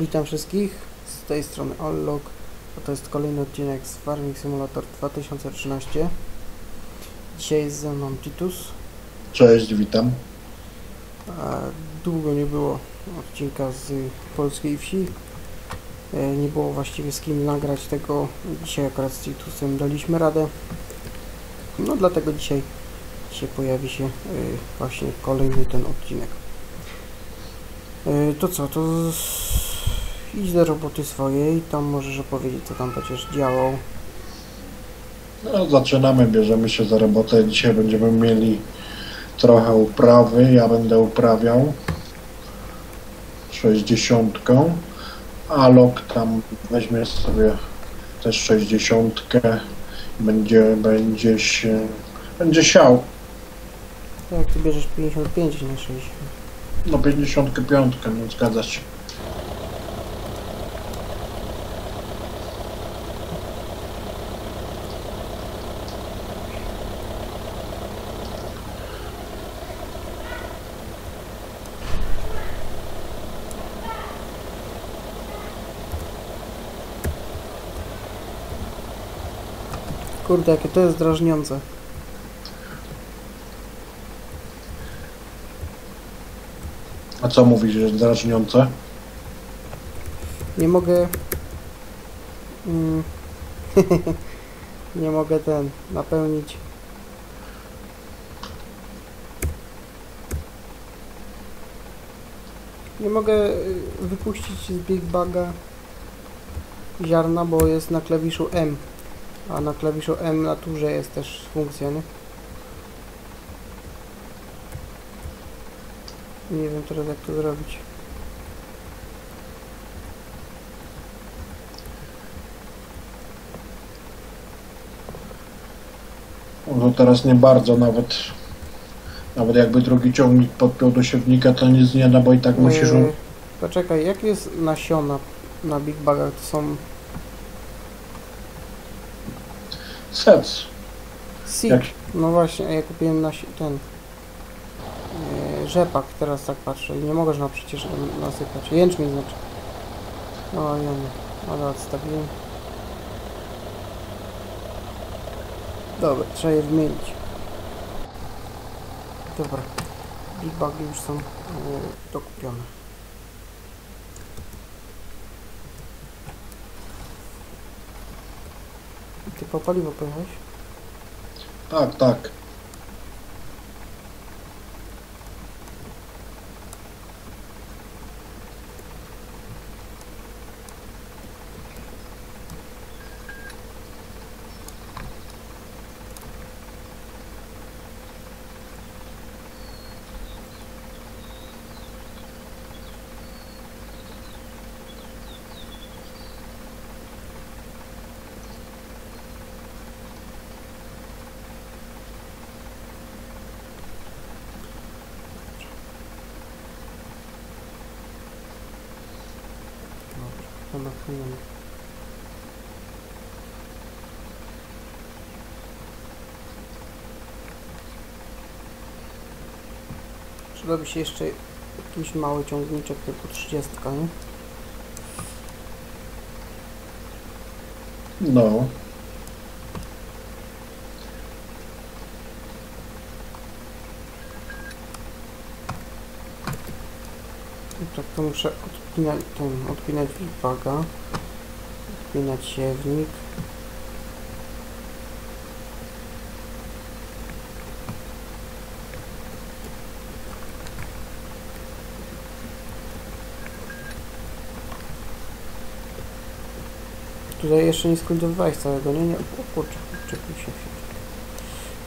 Witam wszystkich, z tej strony Allog, to jest kolejny odcinek z Farming Simulator 2013. Dzisiaj jest ze mną Titus, Cześć, witam. a długo nie było odcinka z polskiej wsi. E, Nie było właściwie z kim nagrać tego, dzisiaj akurat z Titusem daliśmy radę. No dlatego dzisiaj, dzisiaj pojawi się e, właśnie kolejny ten odcinek. E, To co, to z... idź do roboty swojej, tam możesz opowiedzieć co tam będziesz działał. No, zaczynamy, bierzemy się za robotę. Dzisiaj będziemy mieli trochę uprawy. Ja będę uprawiał 60. Alok tam weźmie sobie też 60. Będzie, będzie się, będzie siał. Jak ty bierzesz 55 na 60. No 55, no zgadza się. Kurde, jakie to jest drażniące. A co mówisz, że drażniące? Nie mogę... Mm, nie mogę ten, napełnić. Nie mogę y, wypuścić z Big Baga ziarna, bo jest na klawiszu M. A na klawiszu M na turze jest też funkcja, nie? Nie wiem teraz jak to zrobić. No teraz nie bardzo, nawet nawet jakby drugi ciągnik podpiął do siewnika, to nic nie da, bo i tak musisz... Eee, Poczekaj, jak jest nasiona na Big Bagach? To są Sec. seed. Jak, No właśnie, a ja kupiłem nasi ten eee, rzepak, teraz tak patrzę i nie mogę na przecież tam nasypać. Jęczmień znaczy. O, nie, ale odstawiłem. Dobra, trzeba je wymienić. Dobra, Big Bagi już są eee, dokupione. Ty po paliwo pojechałeś? tak, tak. Napłyniemy. Przydałoby się jeszcze jakiś mały ciągniczek typu 30, nie? No. Tak to muszę odpinać ten, odpinać waga, odpinać siewnik. Tutaj jeszcze nie skultywowałeś całego, nie? Nie, o kurczę, czepił się.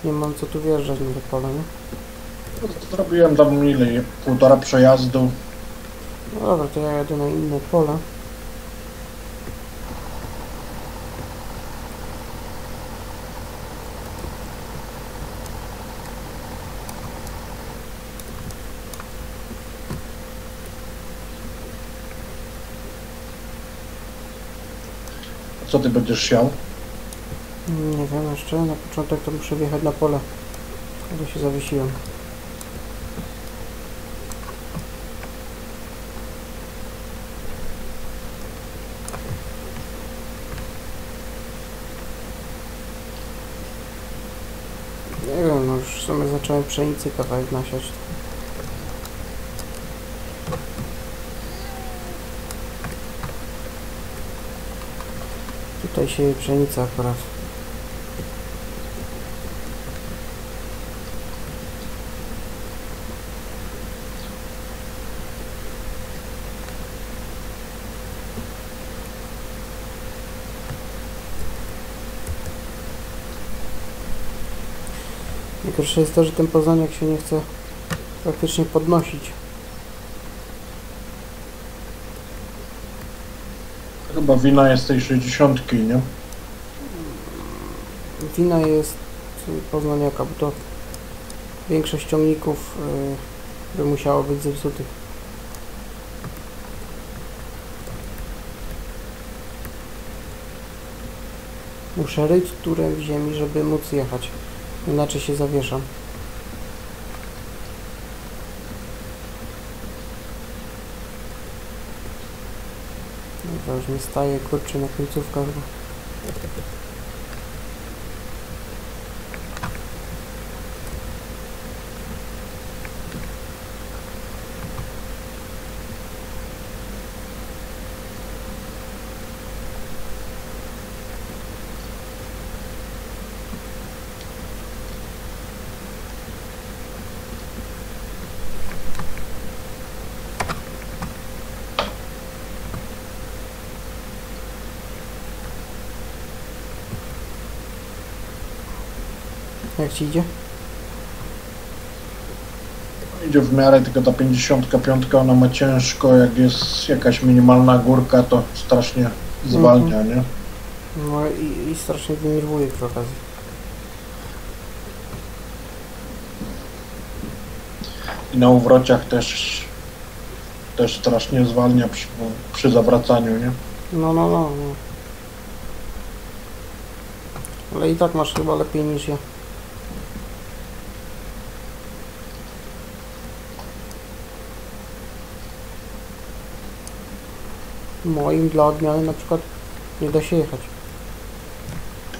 Nie mam co tu wjeżdżać na to pole, nie? No Zrobiłem tam ile? Półtora przejazdu. No dobra, to ja jadę na inne pole. Co ty będziesz siał? Nie wiem jeszcze, na początek to muszę wjechać na pole. Ale się zawiesiłem. sumie zacząłem pszenicy kawałek nasiać. Tutaj się pszenica akurat. Najgorsze jest to, że ten poznaniak się nie chce praktycznie podnosić. Chyba wina jest tej 60, nie? Wina jest poznaniaka, bo to większość ciągników y, by musiało być zepsutych. Muszę ryć turem w ziemi, żeby móc jechać. Inaczej się zawieszam. Dobra, już mi staje kurczę na końcówkach. Jak ci idzie? Idzie w miarę, tylko ta 55 ona ma ciężko, jak jest jakaś minimalna górka, to strasznie zwalnia, nie? No i, i strasznie denerwuje przy okazji. I na uwrociach też też strasznie zwalnia przy, przy zawracaniu, nie? No, no, no, no. Ale i tak masz chyba lepiej niż ja. Moim dla odmiany na przykład nie da się jechać.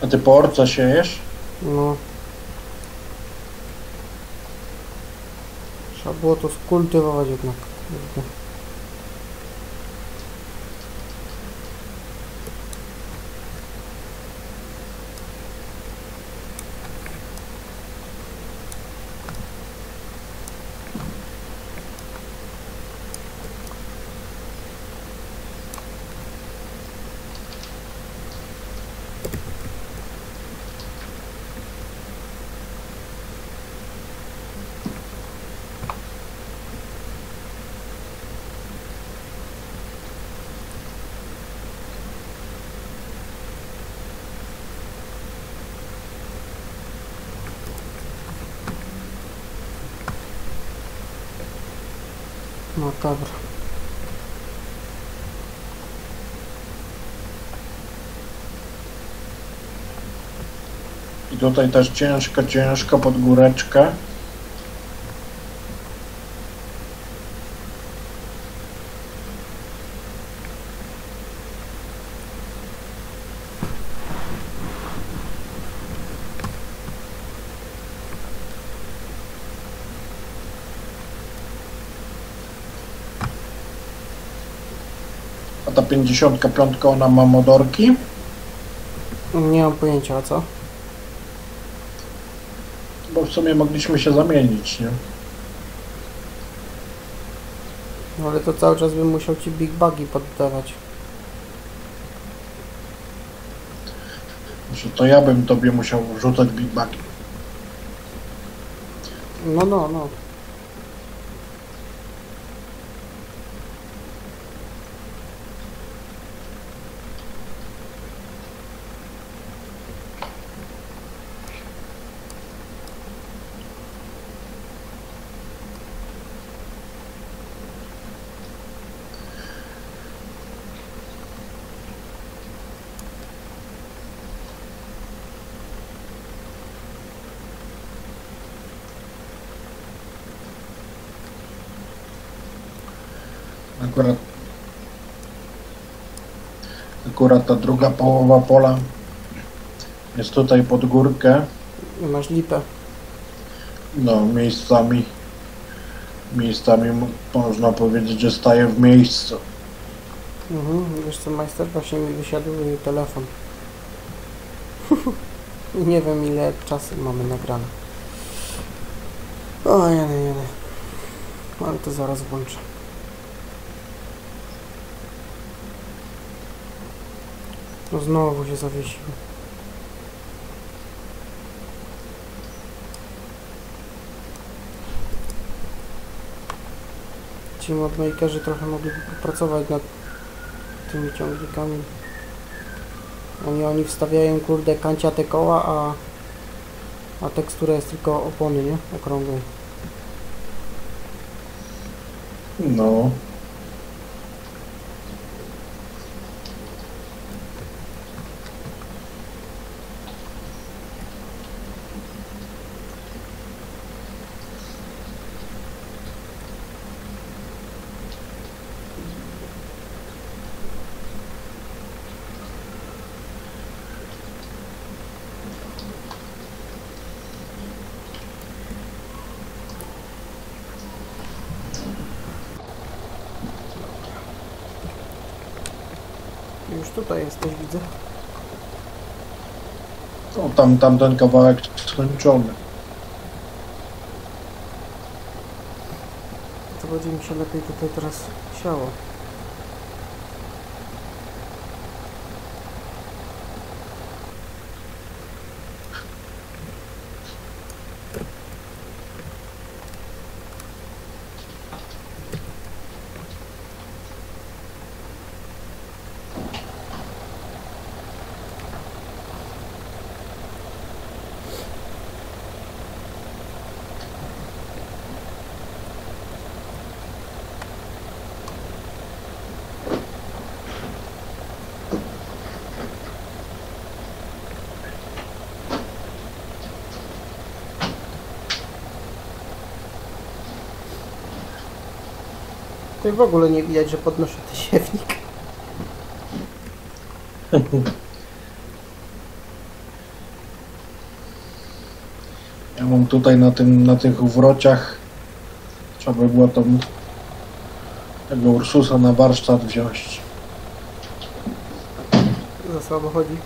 A ty po orce siejesz? No. Trzeba było to skultywować jednak. Dobra. I tutaj też ciężko, ciężko pod góreczkę. A ta 55 ona ma modorki? Nie mam pojęcia, a co? Bo w sumie mogliśmy się zamienić, nie? No ale to cały czas bym musiał ci big bugi poddawać. Że to ja bym tobie musiał rzucać big bagi. No, no, no. Akurat akurat ta druga połowa pola jest tutaj pod górkę, Masz lipę. No, miejscami, miejscami mo- można powiedzieć, że staje w miejscu. Mhm, wiesz co, majster, właśnie mi wysiadł telefon. I nie wiem ile czasu mamy nagrane. O, jene, jene. Ale to zaraz włączę. No znowu się zawiesił. Ci modmakerzy trochę mogliby popracować nad tymi ciągnikami. Oni, oni wstawiają kurde kanciate koła, a, a tekstura jest tylko opony, nie? Okrągłej. No, Już tutaj jesteś, widzę. no tam, tamten kawałek skończony. To będzie mi się lepiej tutaj teraz siało. Tutaj w ogóle nie widać, że podnoszę ten siewnik. Ja mam tutaj na tym, na tych wrociach, trzeba by było tam tego Ursusa na warsztat wziąć. Za słabo chodzi.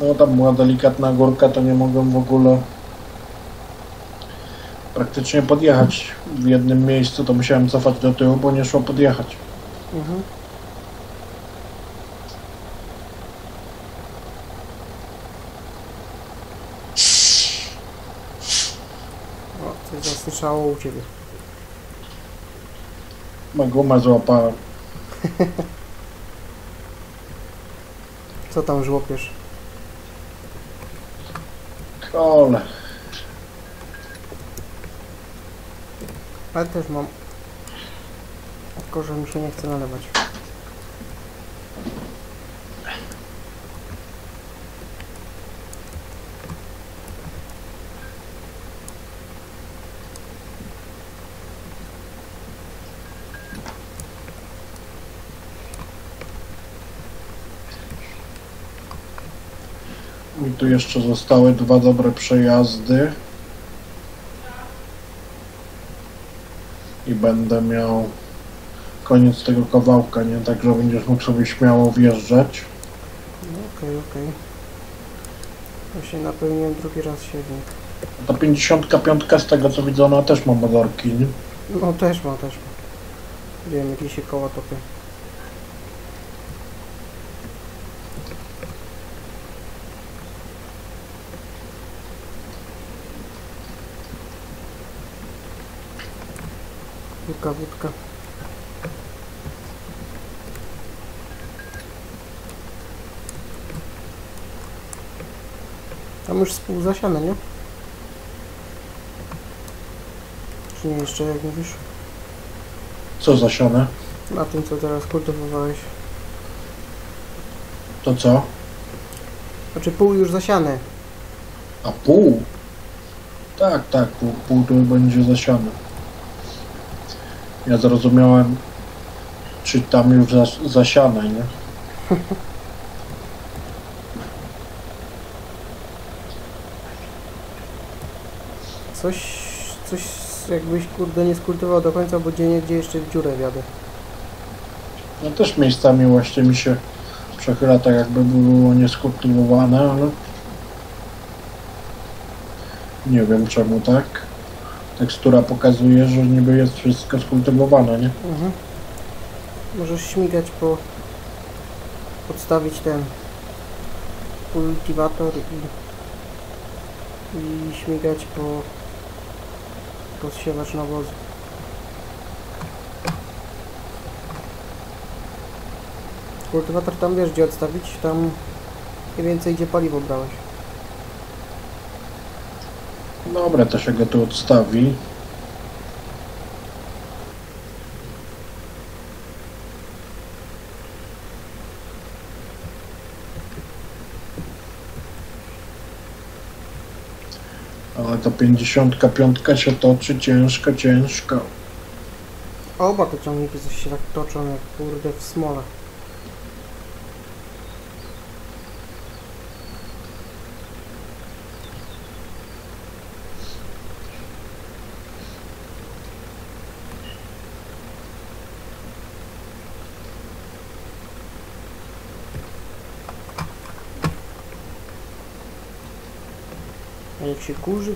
No tam była delikatna górka, to nie mogłem w ogóle praktycznie podjechać w jednym miejscu, to musiałem cofać do tyłu, bo nie szło podjechać. Mhm. O, coś zasłyszało u Ciebie. Ma gumę złapałem. Co tam żłopiesz? Kole. Ale też mam. Tylko, że mi się nie chce nalewać. Mi tu jeszcze zostały dwa dobre przejazdy. I będę miał koniec tego kawałka, nie? Tak, że będziesz mógł sobie śmiało wjeżdżać. No okej, okej. Właśnie napełniłem drugi raz siewnik. Ta 55 z tego co widzę, ona też ma motorki, nie? No też ma, też ma. Wiem, jakie się koła topią. Wódka, wódka. Tam już współzasiane, nie? Czy nie jeszcze, jak mówisz? Co zasiane? Na tym, co teraz kultywowałeś. To co? Znaczy pół już zasiane. A pół? Tak, tak, pół, pół to będzie zasiane. Ja zrozumiałem, czy tam już zas, zasiane, nie? Coś, coś jakbyś kurde nie skultywował do końca, bo gdzie nie gdzie jeszcze w dziurę wiadę. No też miejscami właśnie mi się przechyla tak jakby było nieskultywowane, ale nie wiem czemu tak. Tekstura pokazuje, że niby jest wszystko skultywowane, nie? Mhm. Możesz śmigać po... podstawić ten kultywator i i śmigać po rozsiewacz nawozu. Kultywator tam wiesz gdzie odstawić, tam mniej więcej gdzie paliwo brałeś. Dobra, to się go tu odstawi. Ale to 55 się toczy ciężko, ciężko. Oba te ciągniki coś się tak toczą jak kurde w smole. A jak się kurzy,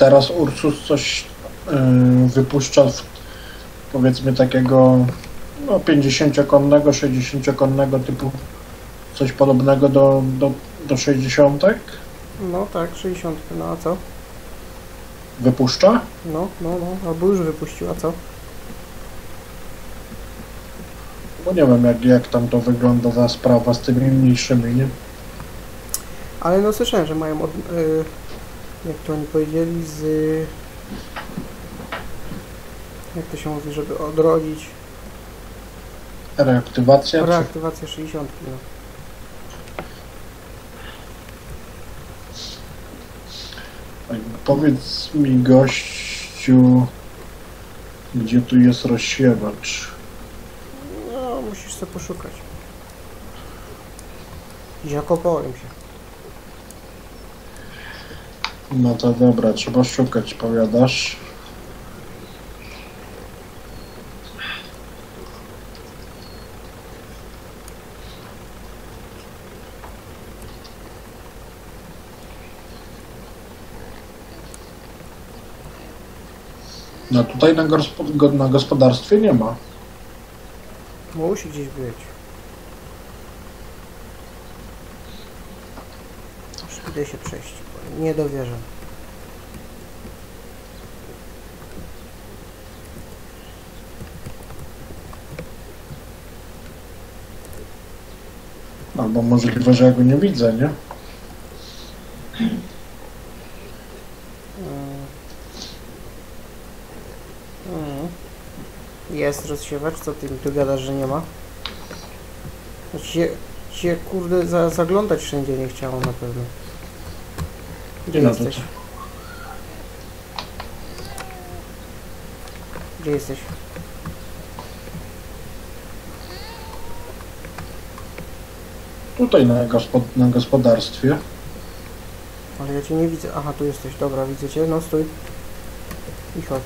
teraz Ursus coś yy, wypuszcza w, powiedzmy takiego no 50-konnego, 60-konnego typu coś podobnego do, do, do 60 No tak, 60, no a co? wypuszcza? No, no, no, albo już wypuścił, a co? Bo nie wiem jak, jak tam to wygląda ta sprawa z tymi mniejszymi, nie? Ale no słyszałem, że mają od, y, jak to oni powiedzieli, z jak to się mówi, żeby odrodzić Reaktywacja? Czy... reaktywację 60. No. Powiedz mi gościu, gdzie tu jest rozsiewacz? no, musisz sobie poszukać. Zakopałem się. No to dobra, trzeba szukać, powiadasz. No tutaj na, gospo- go- na gospodarstwie nie ma. Musi gdzieś być. Już idę się przejść, nie dowierzam. Albo możliwe, że ja go nie widzę, nie? Mm. Mm. Jest rozsiewacz, co ty mi tu gadasz, że nie ma? Ci się, się kurde za, zaglądać wszędzie nie chciało na pewno. Gdzie No to jesteś? Gdzie jesteś? Tutaj na, gospod- na gospodarstwie. Ale ja cię nie widzę. Aha, tu jesteś. Dobra, widzę cię. No stój. I chodź.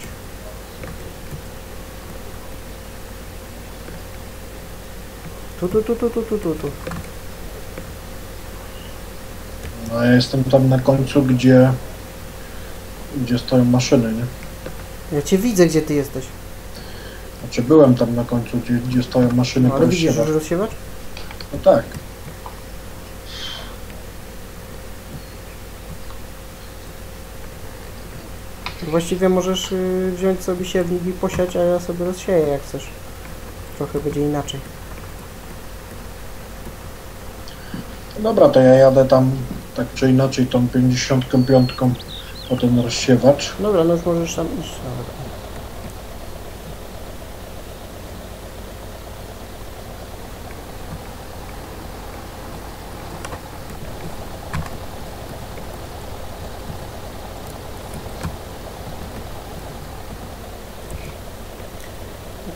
Tu, tu, tu, tu, tu, tu, tu, tu. No, ja jestem tam na końcu, gdzie, gdzie stoją maszyny, nie? Ja cię widzę, gdzie ty jesteś. Znaczy byłem tam na końcu, gdzie, gdzie stoją maszyny No, ale widzisz już rozsiewacz? No tak. Właściwie możesz y, wziąć sobie siewnik i posiać, a ja sobie rozsieję jak chcesz. Trochę będzie inaczej. Dobra, to ja jadę tam tak czy inaczej tą 55 po ten rozsiewacz. Dobra, no już możesz tam iść nawet.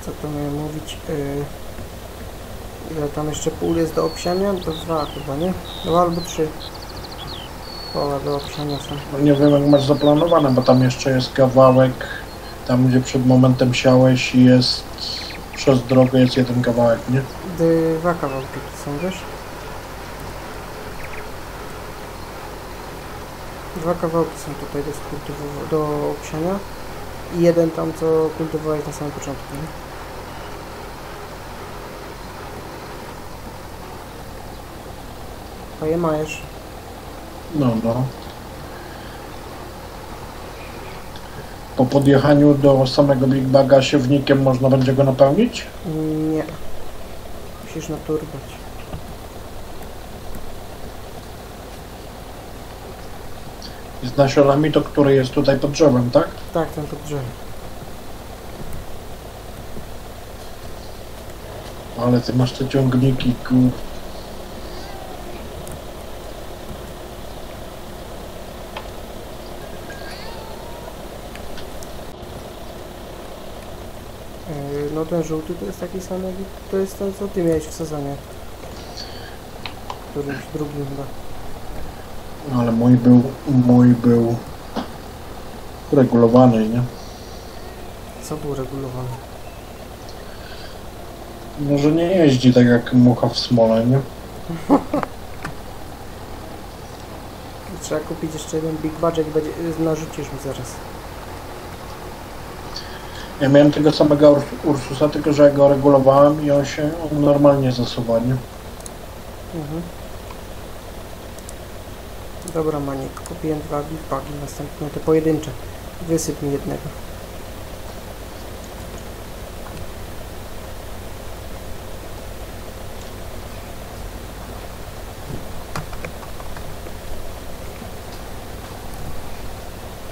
Co to mówić? Yy, ile tam jeszcze pól jest do obsiania? To dwa chyba, nie? Dwa albo trzy. No nie wiem jak masz zaplanowane, bo tam jeszcze jest kawałek, tam gdzie przed momentem siałeś i jest przez drogę jest jeden kawałek, nie? Dwa kawałki tu są, wiesz? Dwa kawałki są tutaj do, skultywowa- do obsiania i jeden tam, co kultywowałeś na samym początku, nie? A je majesz. No, no. Po podjechaniu do samego Big Baga siewnikiem można będzie go napełnić? Nie. Musisz naturbać. Z nasionami to, który jest tutaj pod drzewem, tak? Tak, ten pod drzewem. Ale ty masz te ciągniki, kur... Yy, No ten żółty to jest taki sam jak i- to jest ten, co ty miałeś w sezonie. Którymś drugim chyba. Ale mój był, mój był regulowany, nie? Co był regulowany? Może nie jeździ tak jak mucha w smole, nie? Trzeba kupić jeszcze jeden Big Budget, będzie, narzucisz mi zaraz. Ja miałem tego samego Ur- Ursusa, tylko że ja go regulowałem i on się on normalnie zasuwa, nie? Mhm. Dobra Maniek, kupiłem dwa Bugi, następne te pojedyncze. Wysyp mi jednego.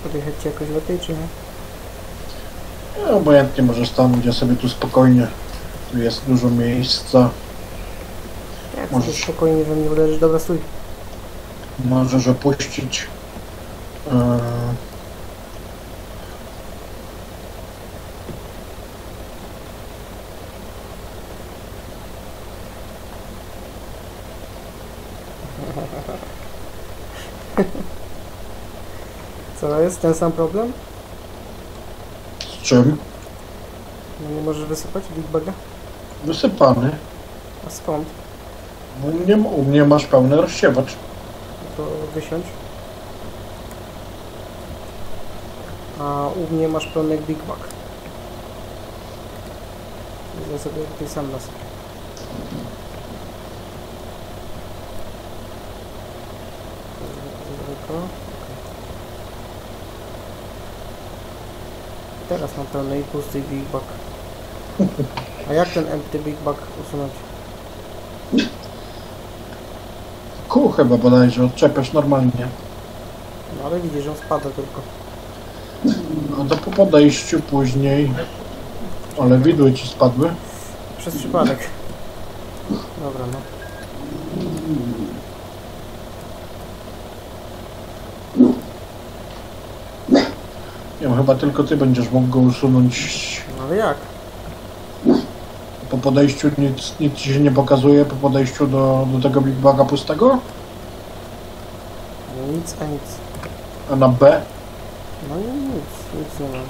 Podjechać jakoś lepiej, czy nie? No, obojętnie możesz tam, gdzie sobie tu spokojnie. Tu jest dużo miejsca. Jak Możesz. spokojnie we mnie uderzysz. Dobra, stój. Możesz opuścić. e, Co jest? Ten sam problem? Czym? No nie możesz wysypać Big Buga? Wysypany. A skąd? U mnie, u mnie masz pełny rozsiewacz. No to wysiądź. A u mnie masz pełny Big Bag. Sobie tutaj sam nasypię. Tylko. Mam pełny i pusty Big Bag. A jak ten empty Big Bag usunąć? Kół chyba bodajże, odczepiasz normalnie. No ale widzisz, że on spada tylko. No to po podejściu później. Ale widły ci spadły. Przez przypadek. Dobra, no. Nie wiem, chyba tylko ty będziesz mógł go usunąć. No ale jak? Po podejściu nic, nic ci się nie pokazuje, po podejściu do, do tego Big Baga pustego? No nic, a nic. A na B? No i nic, nic nie mam.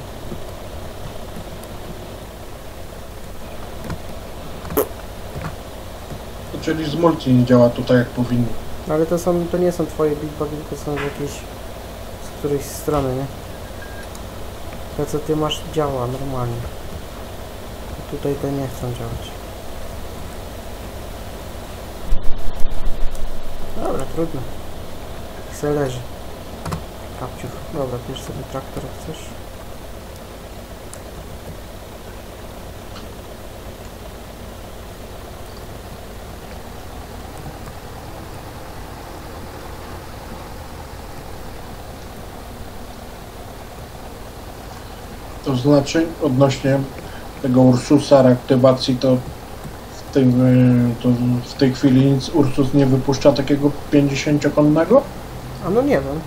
Czyli z multi nie działa tutaj jak powinno. No ale to są, to nie są twoje big bugi, tylko są z jakiejś, z którejś strony, nie? To co ty masz działa normalnie. Tutaj te nie chcą działać. Dobra, trudno. Niech se leży. Kapciuch. Dobra, bierz sobie traktor chcesz. To znaczy odnośnie tego Ursusa, reaktywacji, to w, tym, y, to w tej chwili nic Ursus nie wypuszcza takiego 50-konnego? A no nie wiem.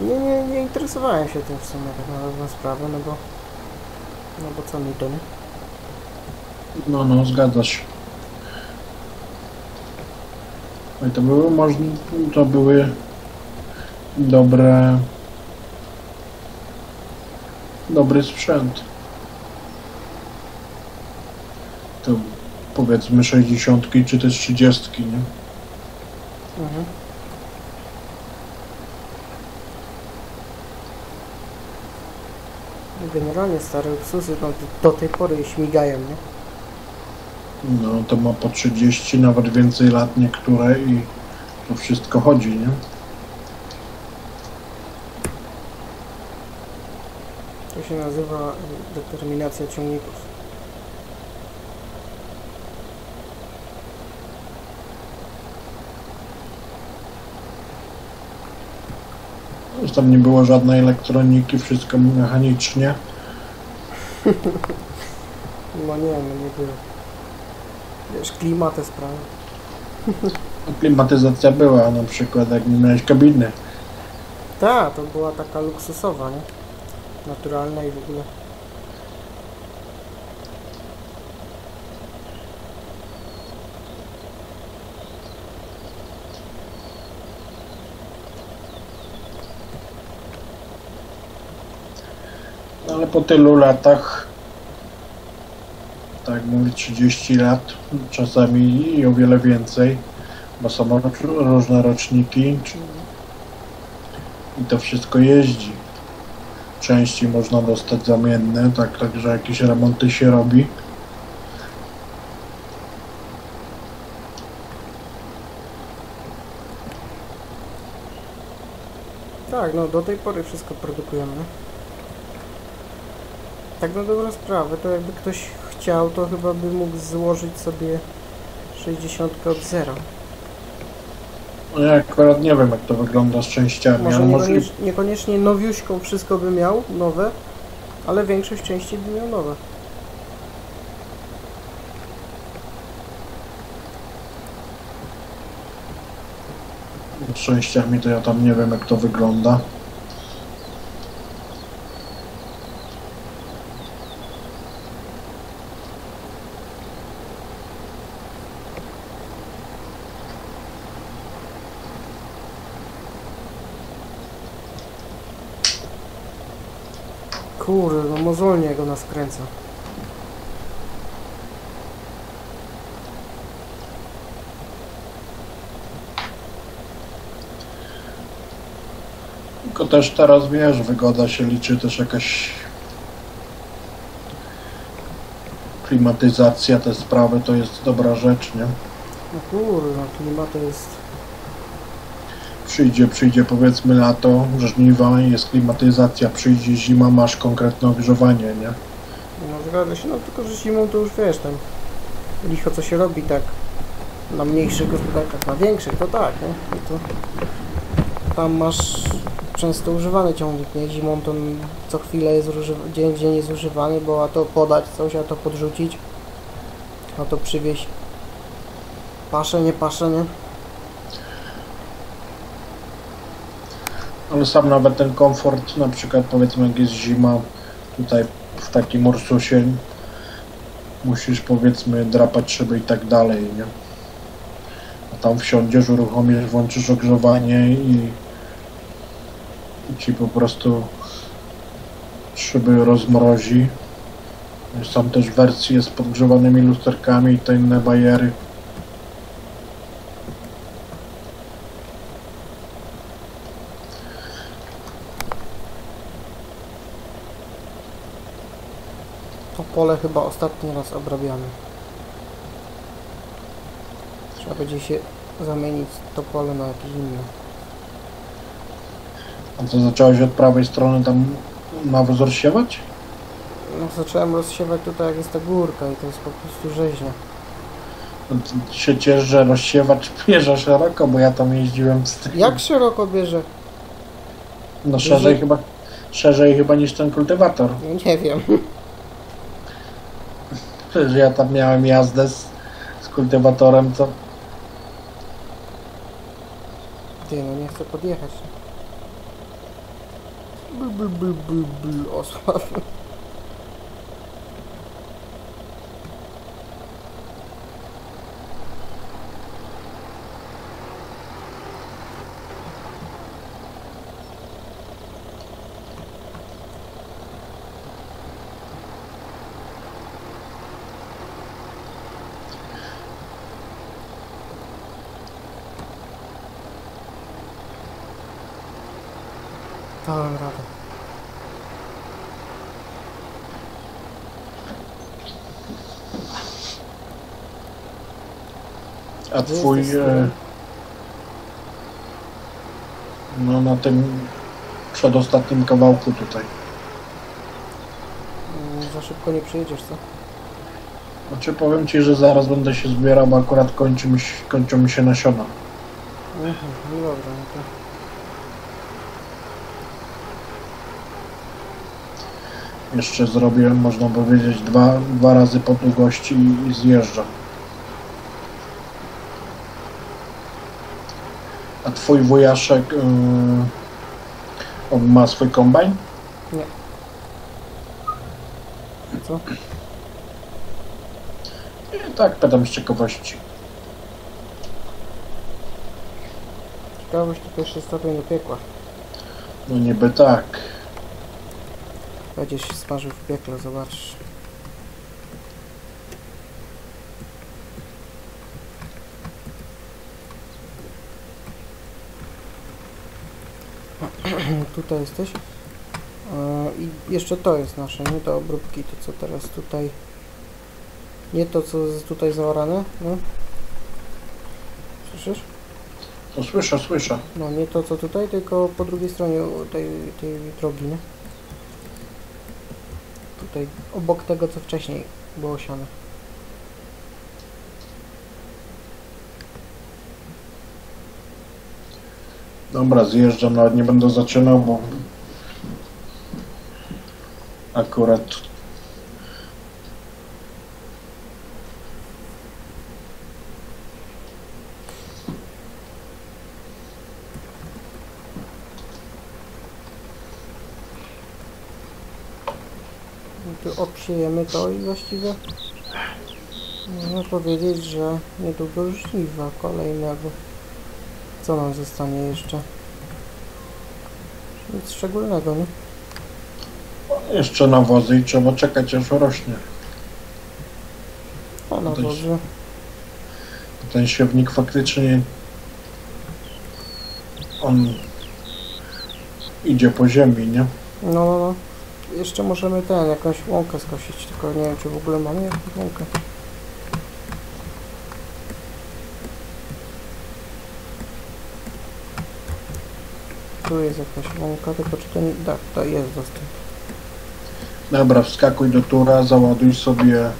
Nie, nie, nie interesowałem się tym w sumie tak na dobrą sprawę, no bo... No bo co mi to, nie? No, no, zgadza się. No i to były można, to były dobre, dobry sprzęt. To powiedzmy 60 czy też 30, nie? Mhm. Generalnie stare Ursusy no, do, do tej pory śmigają, nie? No to ma po 30, nawet więcej lat niektóre i to wszystko chodzi, nie? Się nazywa y, determinacja ciągników. Tam nie było żadnej elektroniki, wszystko mechanicznie. No nie, no nie było. Wiesz, klimat te sprawy. Klimatyzacja była, na przykład jak nie miałeś kabiny. Tak, to była taka luksusowa, nie? Naturalna i w ogóle. No, Ale po tylu latach, tak mówię, 30 lat, czasami i o wiele więcej, bo są różne roczniki czy- i to wszystko jeździ. Części można dostać zamienne, tak, także jakieś remonty się robi. Tak, no do tej pory wszystko produkujemy. Tak na dobrą sprawę, to jakby ktoś chciał, to chyba by mógł złożyć sobie 60 od zera. No ja akurat nie wiem, jak to wygląda z częściami, Może niekoniecznie, niekoniecznie nowiuśką wszystko by miał, nowe, ale większość części by miał nowe. z częściami to ja tam nie wiem, jak to wygląda. Kurde, no mozolnie go nas kręca. Tylko też teraz wiesz, wygoda się liczy, też jakaś klimatyzacja, te sprawy to jest dobra rzecz, nie? No kurde, no klimat to jest... Przyjdzie, przyjdzie powiedzmy lato, żniwa, jest klimatyzacja, przyjdzie zima, masz konkretne ogrzewanie, nie? No zgadza się, no tylko że zimą to już wiesz, tam licho co się robi tak na mniejszych gospodarkach, na większych to tak, nie? To tam masz często używany ciągnik, nie? Zimą to co chwilę jest dzień w dzień jest używany, bo a to podać coś, a to podrzucić, a to przywieźć pasze, nie pasze, nie? Ale sam nawet ten komfort, na przykład powiedzmy jak jest zima, tutaj w takim Ursusie musisz powiedzmy drapać szyby i tak dalej, nie? A tam wsiądziesz, uruchomisz, włączysz ogrzewanie i, i ci po prostu szyby rozmrozi. Są też wersje z podgrzewanymi lusterkami i te inne bajery. Pole chyba ostatni raz obrabiamy. Trzeba będzie się zamienić to pole na jakieś inne. A co zacząłeś od prawej strony tam nawóz rozsiewać? No, zacząłem rozsiewać tutaj, jak jest ta górka i to jest po prostu rzeźnia. No to się ciesz, że rozsiewacz bierze szeroko, bo ja tam jeździłem z tym. Jak szeroko bierze? No szerzej chyba, szerzej chyba niż ten kultywator. No nie wiem. Przecież ja tam miałem jazdę z, z kultywatorem, to Ty, no nie chcę podjechać. Bl, bl, bl, bl, bl, osław. Dałem radę. a Gdzie twój... E, no na tym przedostatnim kawałku tutaj. Mm, Za szybko nie przyjedziesz, co? Znaczy powiem Ci, że zaraz będę się zbierał, bo akurat kończy mi, się- kończą mi się nasiona. Mhm, no dobra, no to... Jeszcze zrobię, można powiedzieć, dwa, dwa razy po długości i, i zjeżdżam. Twój wujaszek, on ma swój kombajn? Co? Nie, tak, pytam z ciekawości. Ciekawość to pierwszy stopień do piekła. No niby tak. Będziesz się smażył w piekle, zobaczysz. tutaj jesteś. E, I jeszcze to jest nasze, nie do obróbki, to co teraz tutaj. Nie to co tutaj zaorane, no. Słyszysz? To słyszę, słyszę. No nie to co tutaj, tylko po drugiej stronie tej, tej drogi, nie? Tutaj obok tego co wcześniej było siane. Dobra, zjeżdżam, nawet nie będę zaczynał, bo akurat tu obsiejemy to i właściwie można powiedzieć, że niedługo żniwa kolejnego. Co nam zostanie jeszcze? Nic szczególnego, nie? jeszcze nawozy i trzeba czekać aż rośnie. O to nawozy. Ten siewnik faktycznie on idzie po ziemi, nie? No, no, no. Jeszcze możemy ten, jakąś łąkę skosić, tylko nie wiem, czy w ogóle mamy jakąś łąkę. Tu jest jakaś łąka, tylko czy nie... Tak, to jest dostęp. Dobra, wskakuj do tura, załaduj sobie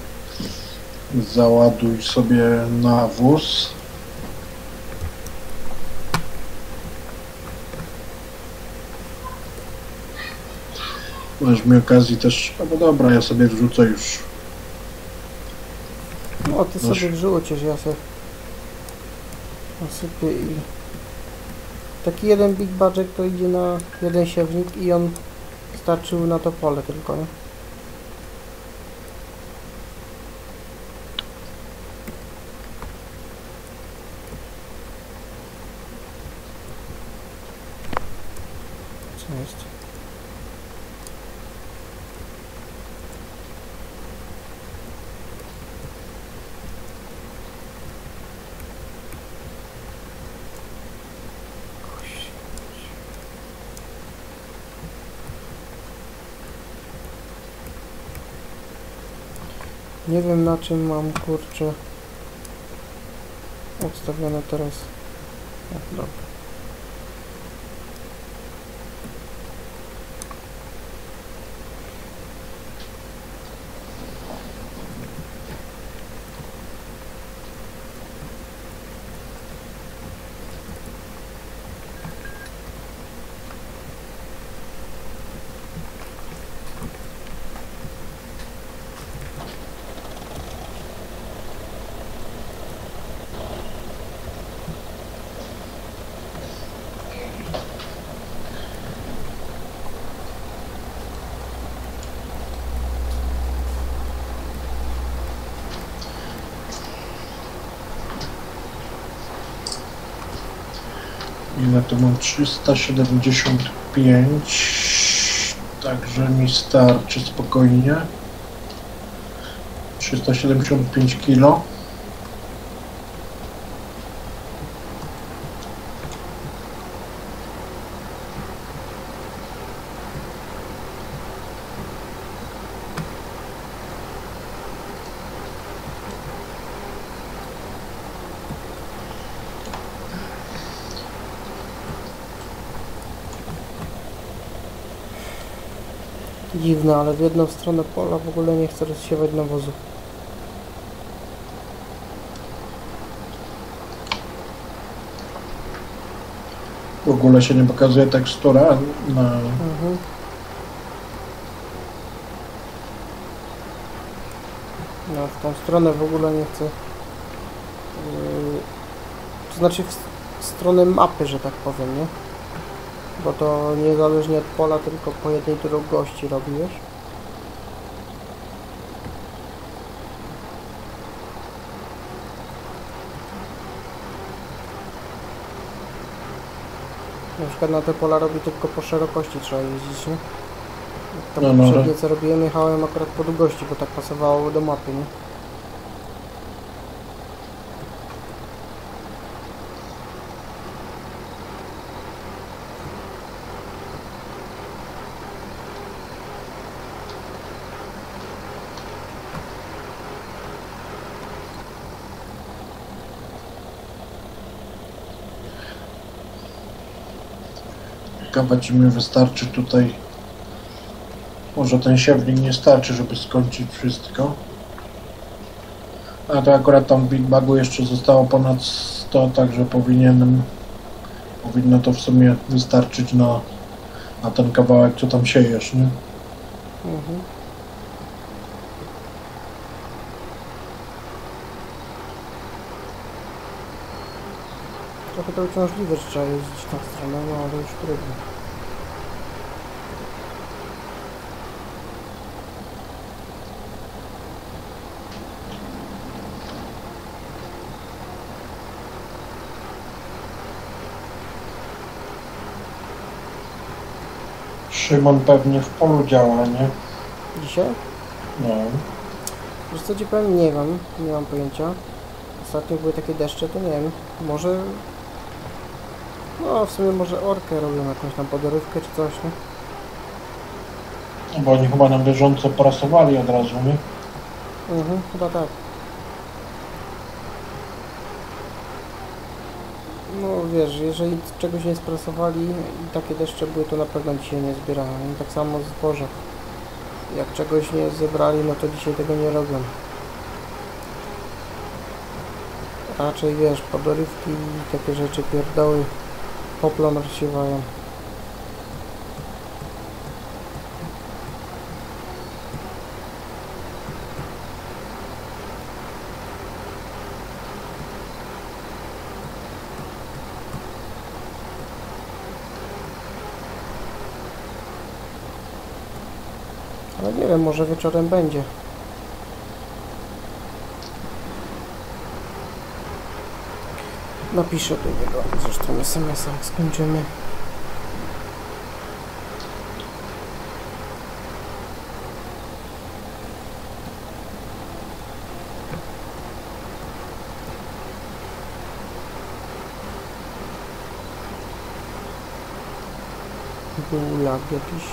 załaduj sobie na wóz. Masz mi okazji też, no bo dobra, ja sobie wrzucę już. No, ty sobie wrzucisz, ja sobie nasypię i... Taki jeden big budget to idzie na jeden siewnik i on starczył na to pole tylko, nie? Co jest? Nie wiem na czym mam kurczę ustawione teraz. O, dobra. Tu mam? 375. Także mi starczy spokojnie. 375 kilo. Dziwne, ale w jedną stronę pola w ogóle nie chce rozsiewać nawozu. W ogóle się nie pokazuje tekstura na Mhm. No, w tą stronę w ogóle nie chcę. Yy, to znaczy w w stronę mapy, że tak powiem, nie? Bo to niezależnie od pola, tylko po jednej długości robi, wiesz? Na przykład na te pola robi tylko po szerokości trzeba jeździć, nie? To No, no, poprzednie ale- co robiłem jechałem akurat po długości, bo tak pasowało do mapy, nie? Kawa ci mi wystarczy tutaj. Może ten siewnik nie starczy, żeby skończyć wszystko. A to akurat tam w Big Bagu jeszcze zostało ponad 100, także powinienem powinno to w sumie wystarczyć na, na ten kawałek, co tam siejesz, nie? Mhm. Trochę to uciążliwe, że trzeba jeździć w tą stronę, no ale już trudno. Szymon pewnie w polu działa, nie? Dzisiaj? No. Wiesz co ci powiem? Nie wiem, nie mam pojęcia. Ostatnio były takie deszcze, to nie wiem, może... No w sumie może orkę robią jakąś tam podorywkę czy coś, nie? Bo oni chyba na bieżąco prasowali od razu, nie? Mhm, chyba tak. No wiesz, jeżeli czegoś nie sprasowali i takie deszcze były, to na pewno dzisiaj nie zbierają. I tak samo zboża. Jak czegoś nie zebrali, no to dzisiaj tego nie robią. Raczej wiesz, podorywki i takie rzeczy pierdoły Ale nie wiem, może wieczorem będzie. Napiszę do niego zresztą SMS-a skończymy. Był lag jakiś.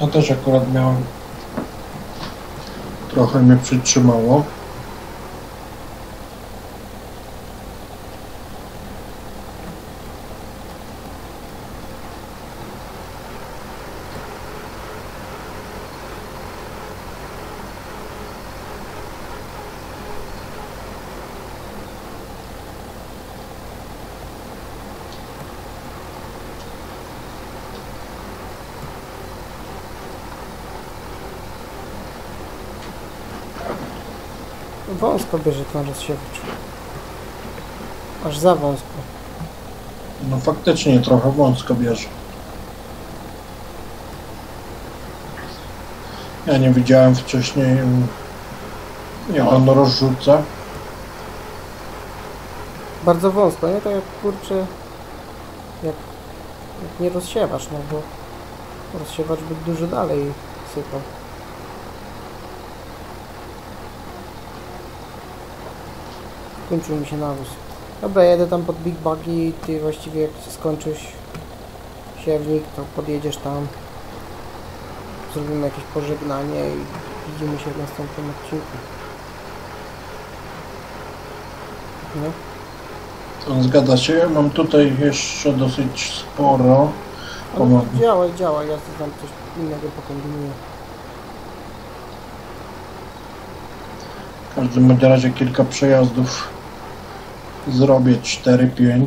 Ja też akurat miałem. Trochę mnie przytrzymało. Wąsko bierze ten rozsiewacz. Aż za wąsko. No faktycznie trochę wąsko bierze. Ja nie widziałem wcześniej jak on rozrzuca. bardzo wąsko, nie? To jak kurczę, jak, jak nie rozsiewasz, no bo rozsiewacz by dużo dalej sypał. Kończył mi się nawóz. Dobra, jedę tam pod Big Buggy i ty właściwie jak skończysz siewnik, to podjedziesz tam. Zrobimy jakieś pożegnanie i widzimy się w następnym odcinku. Nie? To zgadza się. Mam tutaj jeszcze dosyć sporo. Ale Pomogę. działaj, działaj, ja sobie tam coś innego pokombinuję. W każdym razie kilka przejazdów zrobię 4-5.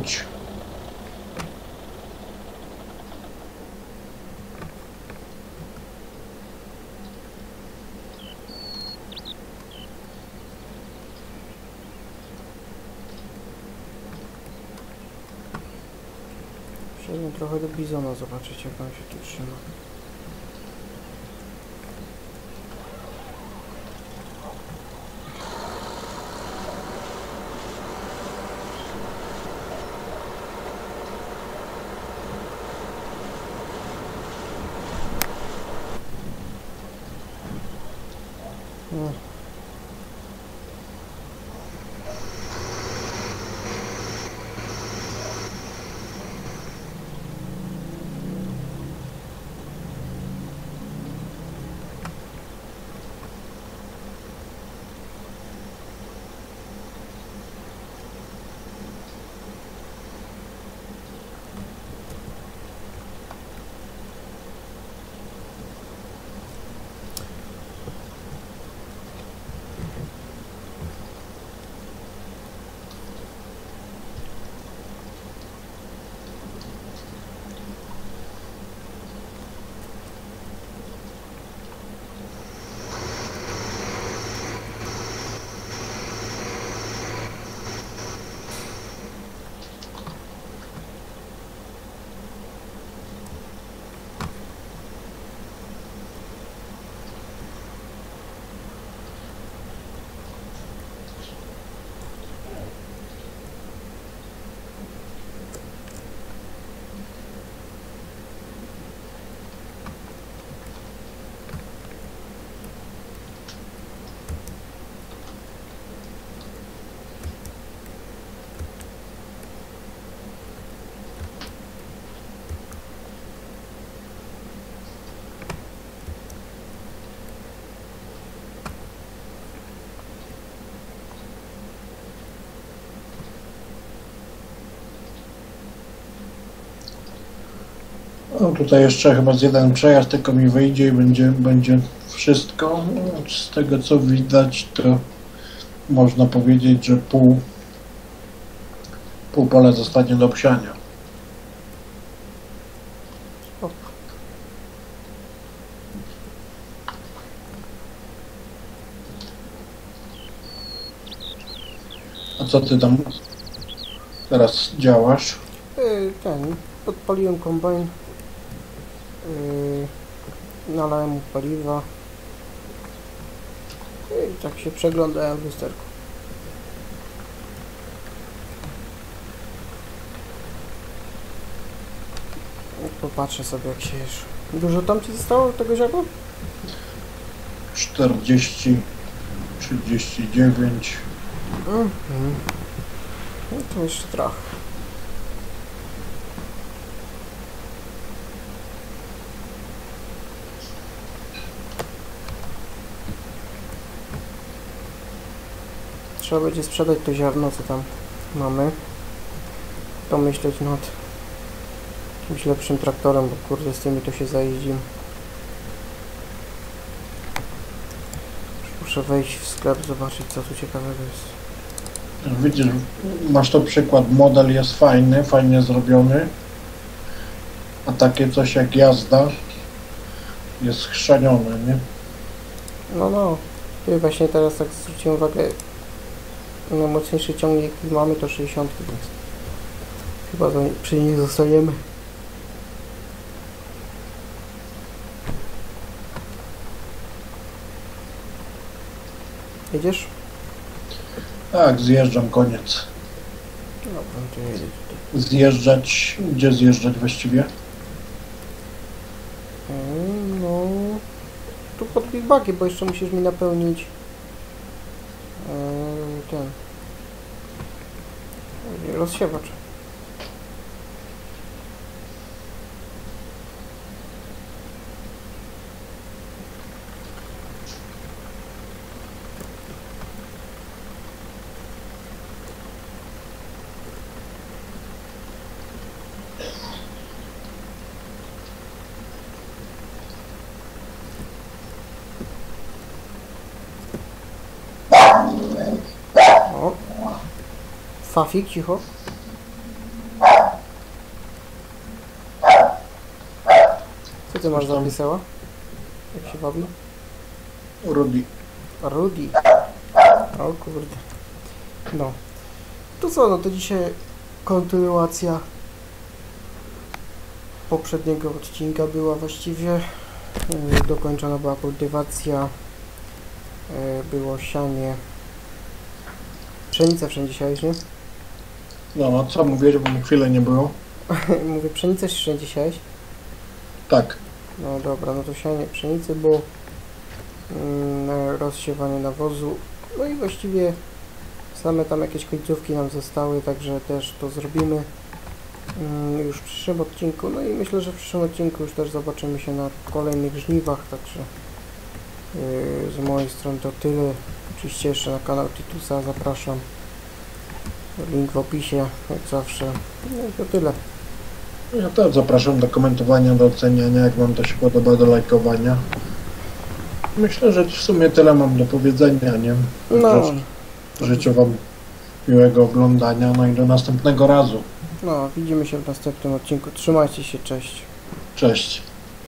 Przejdę trochę do Bizona zobaczyć jak on się tu trzyma. No tutaj jeszcze chyba z jeden przejazd tylko mi wyjdzie i będzie, będzie wszystko. Z tego co widać to można powiedzieć, że pół, pół pola zostanie do psiania. A co ty tam teraz działasz? Yy, ten, podpaliłem kombajn. Nalałem mu paliwa. I tak się przeglądałem w lusterku. Popatrzę sobie jak siejesz. Dużo tam ci zostało tego ziarna? 40, 39. Mhm. No to jeszcze trochę. Trzeba będzie sprzedać to ziarno, co tam mamy. Pomyśleć nad jakimś lepszym traktorem, bo kurde z tymi to się zajeździmy. Muszę wejść w sklep, zobaczyć co tu ciekawego jest. Widzisz, masz to przykład, model jest fajny, fajnie zrobiony, a takie coś jak jazda jest chrzanione, nie? No, no. Ty właśnie teraz tak zwróciłem uwagę, najmocniejszy ciągnik jaki mamy to 60, więc chyba przy nich zostaniemy. Jedziesz? Tak, zjeżdżam, koniec. Dobra, no to jedę tutaj. Zjeżdżać, gdzie zjeżdżać właściwie? Mm, No, tu pod Big bo jeszcze musisz mi napełnić ten rozsiewacz. O. Fafik, cicho. Co ty masz Coś tam. zapisała? Jak się wabi? Rudy. Rudy. O kurde. No. To co, no to dzisiaj kontynuacja poprzedniego odcinka była właściwie. Yy, Dokończona była kultywacja. Yy, Było sianie. Pszenicę wszędzie siałeś, nie? No, a co mówiłeś, bo mi chwilę nie było? Mówię, pszenicę wszędzie siałeś? Tak. No dobra, no to sianie pszenicy było mm, rozsiewanie nawozu. No i właściwie same tam jakieś końcówki nam zostały, także też to zrobimy mm, już w przyszłym odcinku. No i myślę, że w przyszłym odcinku już też zobaczymy się na kolejnych żniwach, także yy, z mojej strony to tyle. Oczywiście jeszcze na kanał Titusa zapraszam. Link w opisie, jak zawsze. No i to tyle. Ja też zapraszam do komentowania, do oceniania, jak Wam to się podoba, do lajkowania. Myślę, że w sumie tyle mam do powiedzenia, nie? No, Życzę Wam miłego oglądania, no i do następnego razu. no, widzimy się w następnym odcinku. Trzymajcie się, cześć. Cześć.